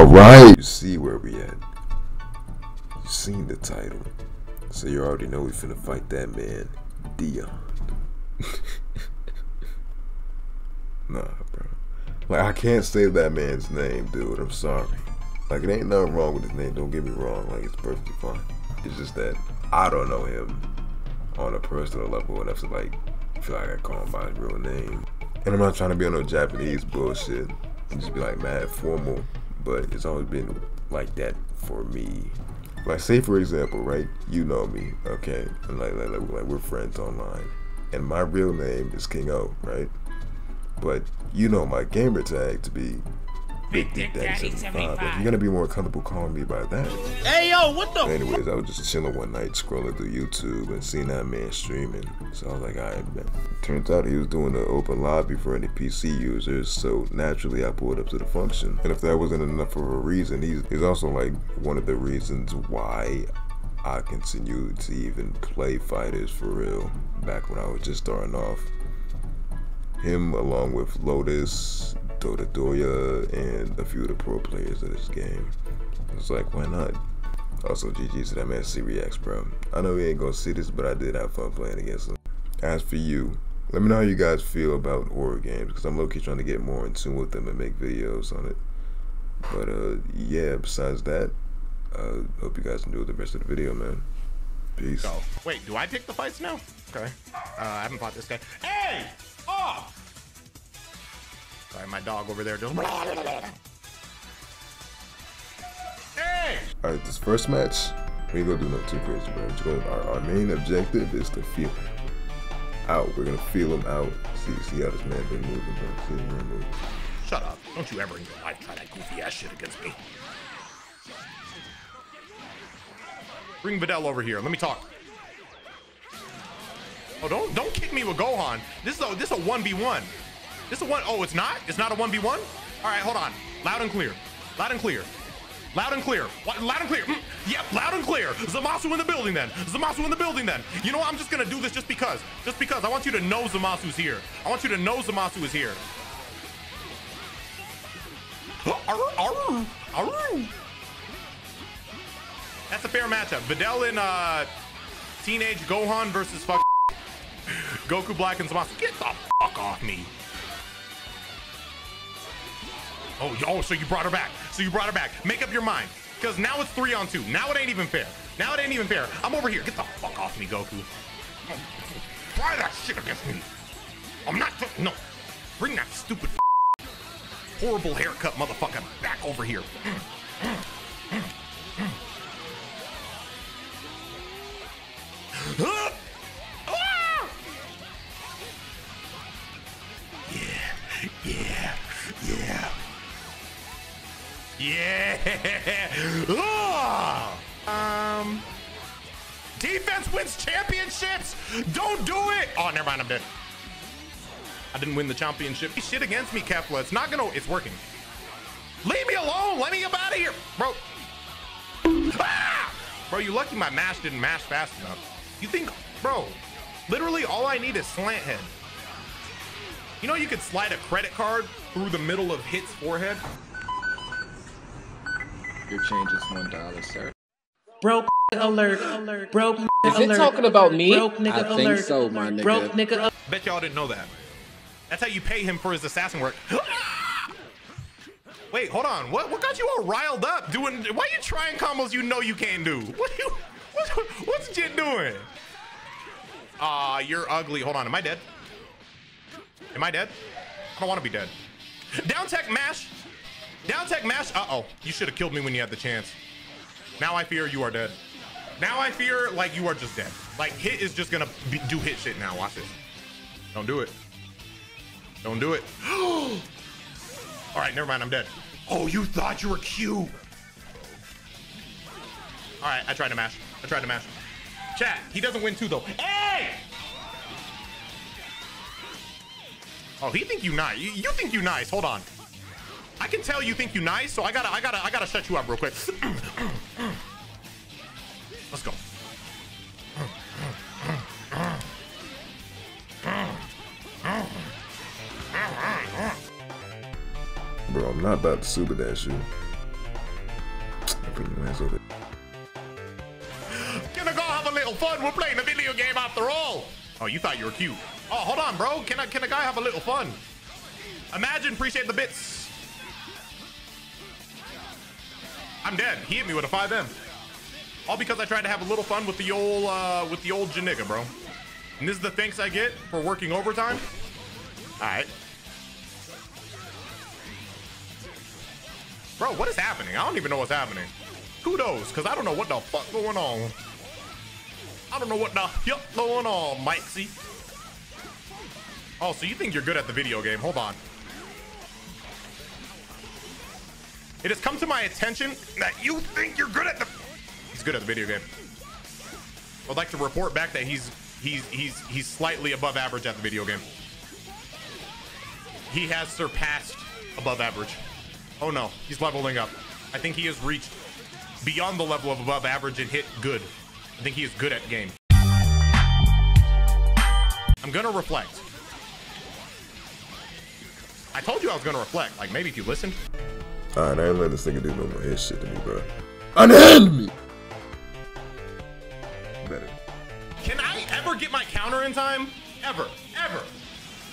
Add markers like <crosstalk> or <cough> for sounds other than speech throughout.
Alright. You see where we at. You seen the title. So you already know we finna fight that man, Dion. <laughs> nah, bro. Like, I can't say that man's name, dude. I'm sorry. Like, it ain't nothing wrong with his name. Don't get me wrong. Like, it's perfectly fine. It's just that I don't know him on a personal level enough to, like, feel like I call him by his real name. And I'm not trying to be on no Japanese bullshit and just be like mad formal, but it's always been like that for me. Like, say for example, right? You know me, okay? Like, like, like, like we're friends online, and my real name is King O, right? But you know my gamer tag to be Big Dick Daddy 75. If you're gonna be more comfortable calling me by that. Hey yo, what the? Anyways, I was just chilling one night, scrolling through YouTube and seeing that man streaming. So I was like, alright, man. Turns out he was doing an open lobby for any PC users, so naturally I pulled up to the function. And if that wasn't enough of a reason, he's, he's also like one of the reasons why I continued to even play FighterZ for real back when I was just starting off. Him along with Lotus, Dota Doya, and a few of the pro players of this game. It's like, why not? Also, GG to that man SeeReax, bro. I know he ain't gonna see this, but I did have fun playing against him. As for you, let me know how you guys feel about horror games, because I'm low-key trying to get more in tune with them and make videos on it. But, uh, yeah, besides that, uh, hope you guys enjoy the rest of the video, man. Peace. Go. Wait, do I pick the fights now? Okay. Uh, I haven't fought this guy. Hey! Off! Sorry, my dog over there doing. Hey! Alright, this first match, we ain't gonna do nothing too crazy, bro. Just gonna, our, our main objective is to feel him out. We're gonna feel him out. See, see how this man been moving, bro. See him move. Shut up. Don't you ever in your life try that goofy ass shit against me. Bring Videl over here. Let me talk. Oh, don't don't kick me with Gohan. This is a this is a 1v1. This is one. Oh, it's not? It's not a 1v1? All right, hold on. Loud and clear. Loud and clear. Loud and clear. What? Loud and clear. Mm. Yep, loud and clear. Zamasu in the building then. Zamasu in the building then. You know what? I'm just gonna do this just because. Just because. I want you to know Zamasu's here. I want you to know Zamasu is here. That's a fair matchup. Videl and uh, Teenage Gohan versus fuck <laughs> Goku Black and Zamasu. Get the fuck off me. Oh, oh, so you brought her back. So you brought her back. Make up your mind. Because now it's three on two. Now it ain't even fair. Now it ain't even fair. I'm over here. Get the fuck off me, Goku. Try that shit against me. I'm not. No. Bring that stupid <laughs> horrible haircut motherfucker back over here. I didn't win the championship. Shit against me, Kefla. It's not gonna. It's working. Leave me alone. Let me get out of here, bro. Ah! Bro, you lucky my mash didn't mash fast enough. You think, bro? Literally, all I need is slant head. You know you could slide a credit card through the middle of Hit's forehead? Your change is one dollar, sir. Broke alert, alert, broke Is alert. it talking about me? Broke nigga I think so, my nigga. Broke nigga. Bet y'all didn't know that. That's how you pay him for his assassin work. <gasps> Wait, hold on. What what got you all riled up? Doing why are you trying combos you know you can't do? <laughs> What you what, what's Jit doing? Ah, you're ugly. Hold on, am I dead? Am I dead? I don't want to be dead. Down tech mash. Down tech mash. Uh-oh. You should have killed me when you had the chance. Now I fear you are dead. Now I fear like you are just dead. Like hit is just gonna be, do hit shit now. Watch this. Don't do it. Don't do it. <gasps> All right, never mind. I'm dead. Oh, you thought you were cute. All right, I tried to mash. I tried to mash. Chat, he doesn't win too though. Hey! Oh, he think you nice. You, you think you nice. Hold on. I can tell you think you nice, so I gotta, I gotta, I gotta shut you up real quick. <clears throat> Let's go. Bro, I'm not about to super dash you. I go have a little fun? We're playing a video game after all. Oh, you thought you were cute. Oh, hold on, bro. Can I can a guy have a little fun? Imagine, appreciate the bits. I'm dead. He hit me with a 5M. All because I tried to have a little fun with the old uh, with the old Janemba, bro. And this is the thanks I get for working overtime. All right. Bro, what is happening? I don't even know what's happening. Kudos, because I don't know what the fuck going on. I don't know what the yup going on, Mikesy. Oh, so you think you're good at the video game? Hold on. It has come to my attention that you think you're good at the. He's good at the video game. I'd like to report back that he's he's he's he's slightly above average at the video game. He has surpassed above average. Oh no, he's leveling up. I think he has reached beyond the level of above average and hit good. I think he is good at game. I'm gonna reflect. I told you I was gonna reflect. Like maybe if you listened. Alright, I ain't letting this nigga do no more his shit to me, bro. Unhand me! Better. Can I ever get my counter in time? Ever, ever.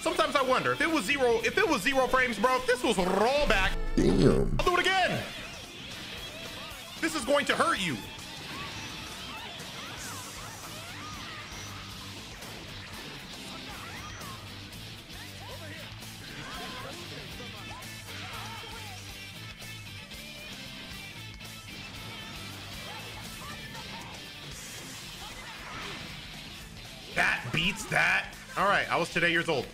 Sometimes I wonder if it was zero, if it was zero frames, bro. If this was rollback, Damn. I'll do it again. This is going to hurt you. That beats that. All right, I was today years old.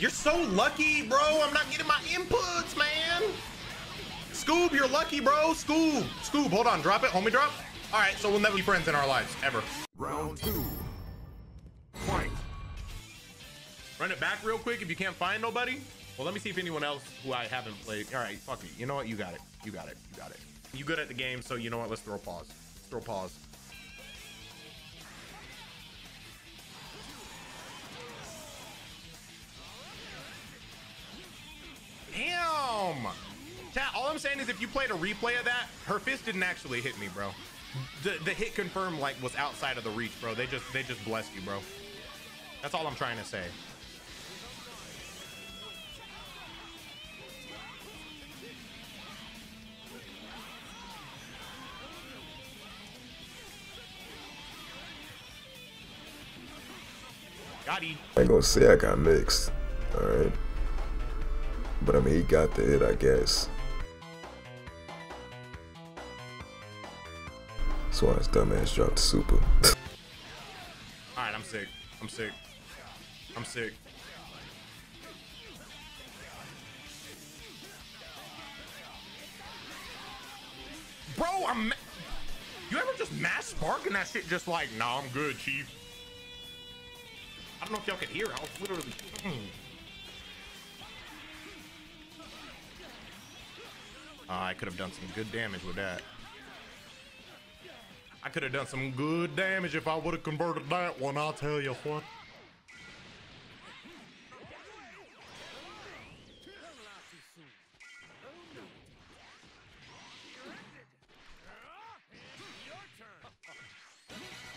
You're so lucky, bro. I'm not getting my inputs, man. Scoob, you're lucky, bro. Scoob. Scoob, hold on. Drop it. Homie drop. All right, so we'll never be friends in our lives, ever. Round two. Fight. Run it back real quick if you can't find nobody. Well, let me see if anyone else who I haven't played. All right, fuck it. You know what? You got it. You got it. You got it. You good at the game, so you know what? Let's throw pause. Let's throw pause. I'm saying is if you played a replay of that, her fist didn't actually hit me, bro. The, the hit confirm like was outside of the reach, bro. They just they just blessed you, bro. That's all I'm trying to say. Got. I ain't gonna say I got mixed. Alright. But I mean, he got the hit, I guess. That's why his dumbass dropped the super. <laughs> All right, I'm sick. I'm sick. I'm sick. Bro, I'm. You ever just mass spark and that shit just like, nah, I'm good, chief. I don't know if y'all could hear. I was literally. Uh, I could have done some good damage with that. I could have done some good damage if I would have converted that one, I'll tell you what.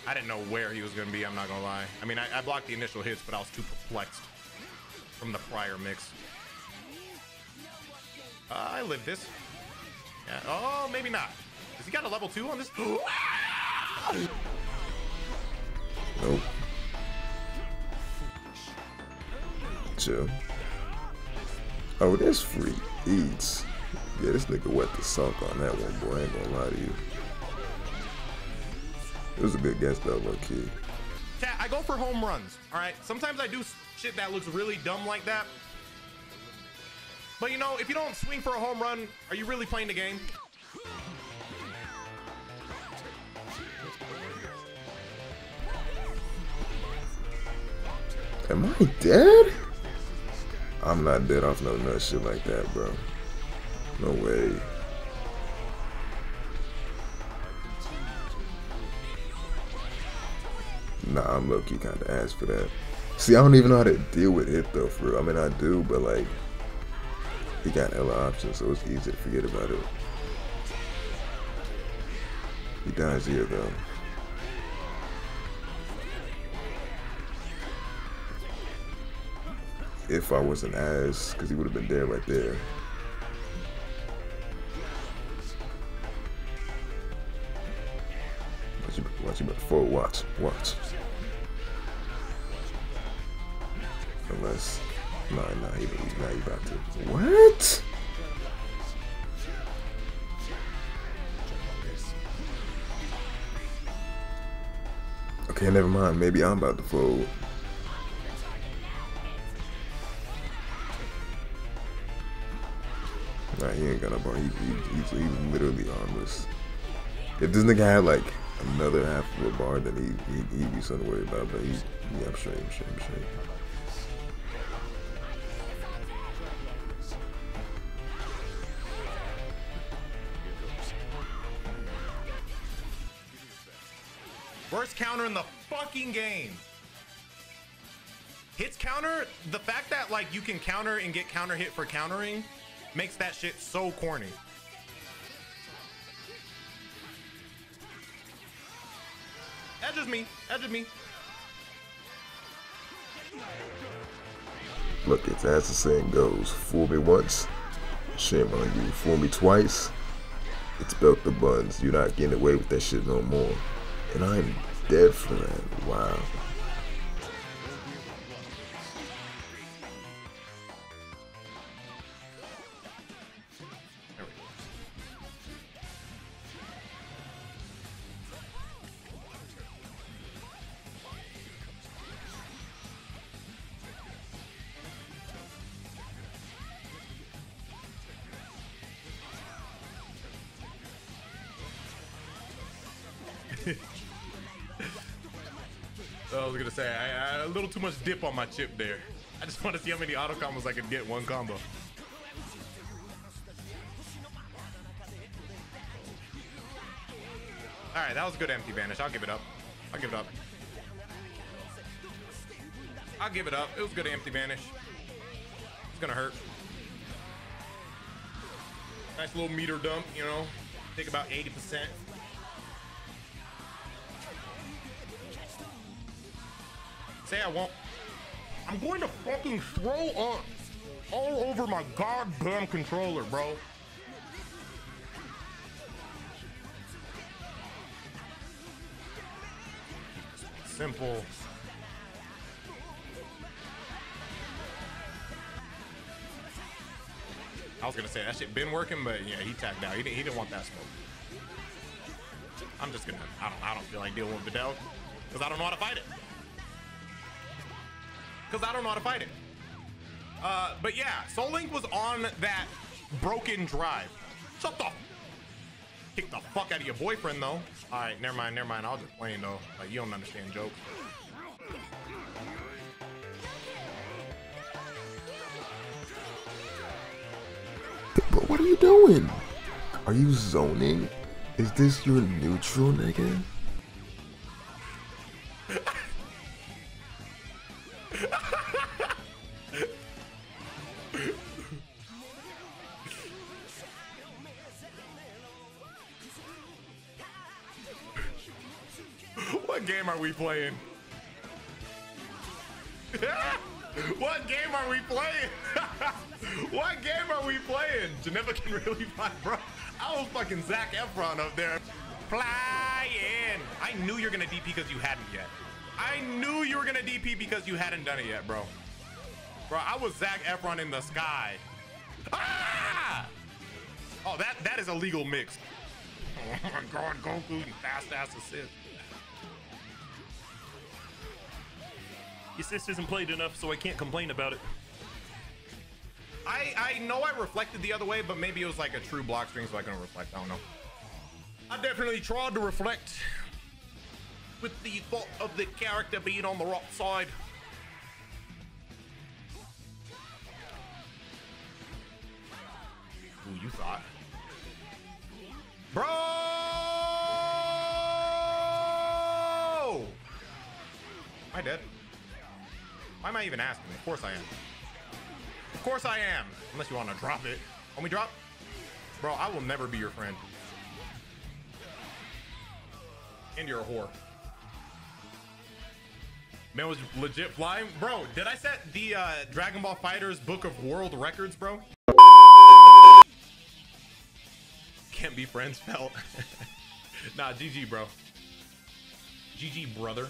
I didn't know where he was going to be, I'm not going to lie. I mean, I, I blocked the initial hits, but I was too perplexed from the prior mix. Uh, I live this. Yeah. Oh, maybe not. Has he got a level two on this? <gasps> Nope. Chill. Oh, that's free eats. Yeah, this nigga wet the sunk on that one, boy. I ain't gonna lie to you. It was a good guess though, low key. I go for home runs. All right. Sometimes I do shit that looks really dumb like that. But you know, if you don't swing for a home run, are you really playing the game? Am I dead? I'm not dead off no nut shit like that, bro. No way. Nah, I'm low key kind of ass for that. See, I don't even know how to deal with hit though, for real. I mean, I do, but like, he got hella options, so it's easy to forget about it. He dies here though. If I wasn't as, because he would have been there right there. Watch you, watch you, forward, watch, watch. Unless, nah, nah, he, he's not about to. What? Okay, never mind. Maybe I'm about to fold. Nah, he ain't got no bar. He, he, he's, he's literally harmless. If this nigga had like another half of a bar, then he, he, he'd be something to worry about. But he's, yeah, I'm straight, I'm straight, I'm straight. Worst counter in the fucking game. Hits counter, the fact that like you can counter and get counter hit for countering makes that shit so corny. That's just me. That's just me. Look, it's as the saying goes, fool me once, shame on you. Fool me twice, it's belt the buns. You're not getting away with that shit no more. And I'm dead for that. Wow. I was gonna say a little too much dip on my chip there. I just <laughs> want to see how many auto combos I can get one combo. All right, that was a good empty vanish. I'll give it up. I'll give it up. I'll give it up. It was good empty vanish. It's gonna hurt. Nice little meter dump, you know. Take about 80%. Say I won't. I'm going to fucking throw up all over my goddamn controller, bro. Simple. I was gonna say that shit been working, but yeah, he tagged out. He didn't, he didn't want that smoke. I'm just gonna. I don't. I don't feel like dealing with Videl because I don't know how to fight it. Because I don't know how to fight it. Uh, but yeah, Soul Link was on that broken drive. Shut the. Kick the fuck out of your boyfriend though. All right, never mind, never mind. I was just playing though. Like you don't understand jokes. Bro, what are you doing? Are you zoning? Is this your neutral, nigga? What game are we playing? <laughs> what game are we playing? <laughs> what game are we playing? Janemba can <laughs> really fight, bro. I was fucking Zac Efron up there. Fly in. I knew you were gonna DP because you hadn't yet. I knew you were gonna DP because you hadn't done it yet, bro. Bro, I was Zac Efron in the sky. Ah! Oh, that that is a legal mix. Oh my god, Goku, you fast ass assist. Your sis isn't played enough, so I can't complain about it. I I know I reflected the other way, but maybe it was like a true block string, so I couldn't reflect. I don't know. I definitely tried to reflect with the thought of the character being on the rock side. Ooh, you thought. I even asking? Me of course I am. Of course I am. Unless you want to drop it. Want me drop? Bro, I will never be your friend. And you're a whore. Man was legit flying. Bro, did I set the uh, Dragon Ball FighterZ Book of World Records, bro? Can't be friends, <laughs> felt. nah, GG, bro. GG, brother.